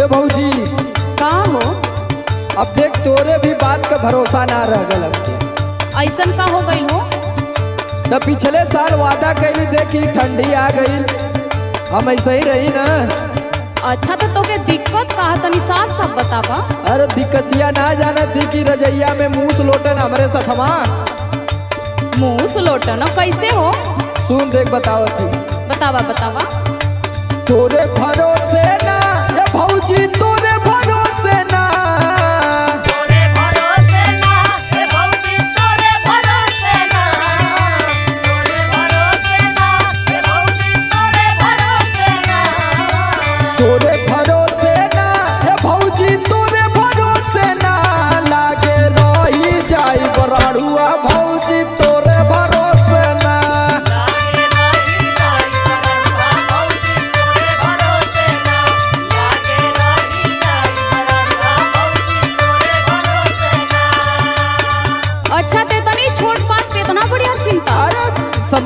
ए भौजी का हो? अब देख तोरे भी बात का भरोसा ना रह गल ऐसा का हो गई हो? त पिछले साल वादा कैली देखी ठंडी आ गई। हम ऐसे ही रही ना। अच्छा तो तोके दिक्कत का तनी साफ़ साफ़ बतावा। अरे दिक्कतिया ना जाना थी कि रजैया में मूस लोटन हमरे सठमा मुँह सुलोटन कैसे हो? सुन देख बताओ थी बतावा बतावा। तोरे भरोसे ना ये भौजी तोरे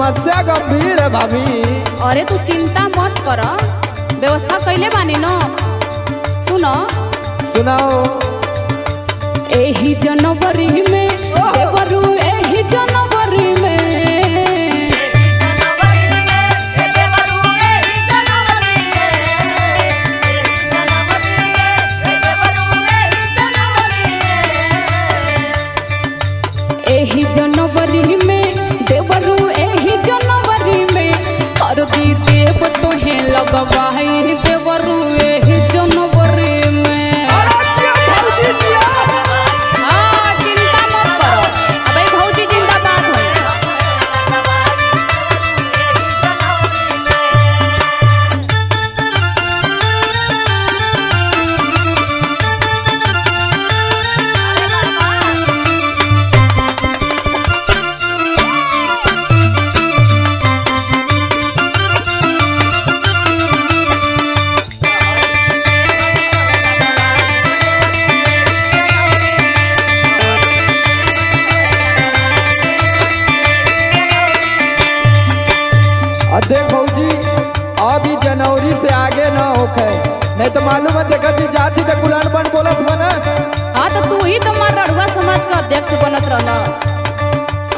समस्या गंभीर है भाभी। अरे तू चिंता मत कर। व्यवस्था कैले बानी न? सुनो। सुनाओ। एही जनवरी में देवरू देख भौजी अभी जनवरी से आगे ना होखे। नहीं तो मालूम है देखा जी जाती तो कुलान बन बोलत बना। हाँ तो तू ही तो मार रड़ुआ समाज का अध्यक्ष बनत रहना।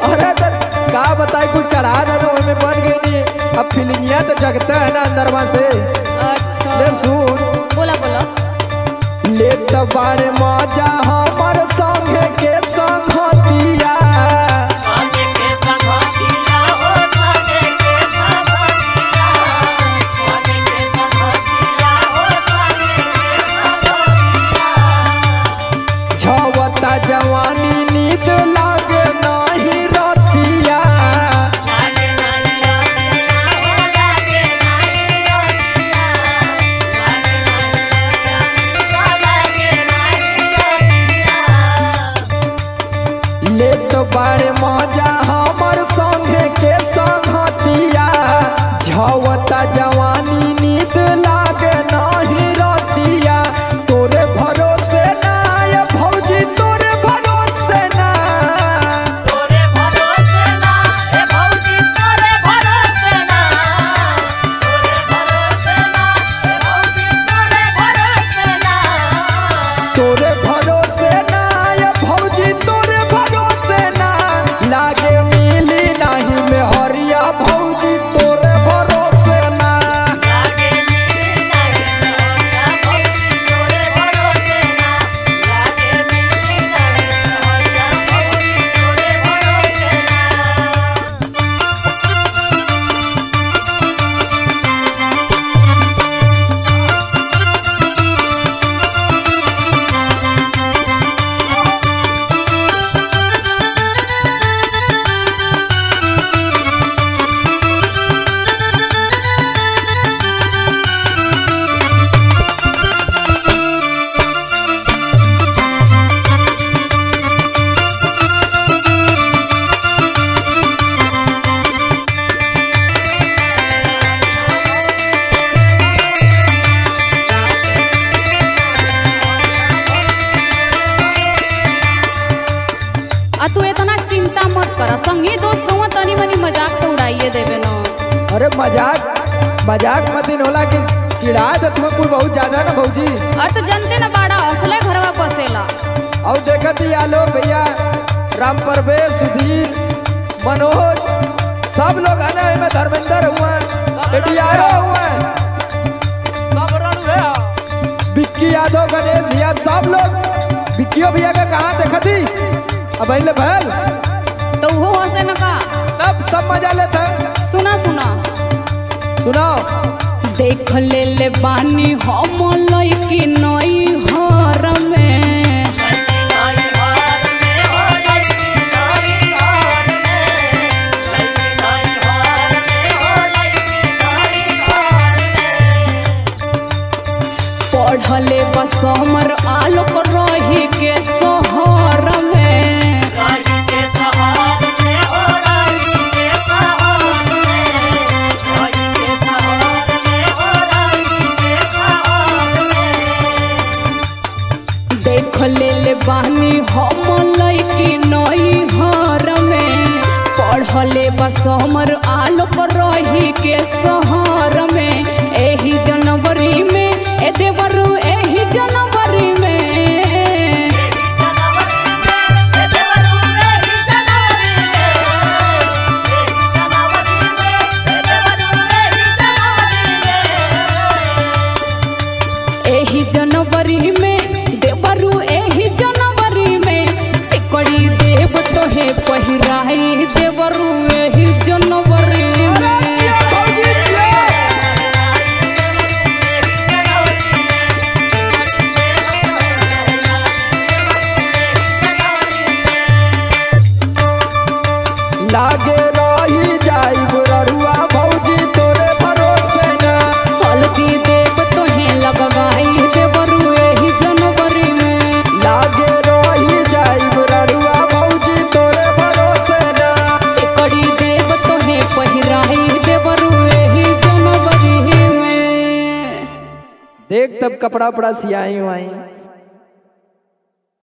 अरे तो का बताई कुछ चढ़ा दे तो ओमे बन गई अब फिलिंगिया तो जगता है ना अंदरवा से। अच्छा। ले सुन। बोला बोला। ले तो बारे मज़ा हमर संगे के सागे चिंता मत कर। संगी दोस्त हुआ तनी मनी मज़ाक तो उड़ाइए देवे न। अरे मज़ाक मज़ाक मत दिन होला कि चिढ़ा देत में कुल बहुत ज़्यादा ना भौजी। और तो जनते न बाड़ा असले घरवा बसेला। और देखत ही आलोक भैया राम परवेश सुधीर मनोज सब लोग है ना में धर्मेंद्र हुआ एडीआरओ हुआ सब रण है। विक्की यादव गणेश भैया सब लोग। विक्कियो भैया का कहाँ देखत? अब अइले भैल तो वो हसे ना का तब सब मज़ा लेते हैं। सुना सुना। सुनाओ। देख ले ले बानी हम की नई हर में। पढ़ले बस हमर आलोक रही के शहर में, एही जनवरी में, ए देवरू, एही जनवरी में। एही जनवरी में, देवरू, एही जनवरी में, सिकड़ी देव तोहे पहिराई देवरू। लागे रही जाई बुररुआ भौजी तोरे भरोसे ना। हल्दी देव तोहे लगवाई देवरू एही जनवरी में। लागे रही जाई बुररुआ भौजी तोरे भरोसे ना। सिकड़ी देव तोहे पहिराई देवरू एही जनवरी में। देख तब कपड़ा उपड़ा सियाई वाई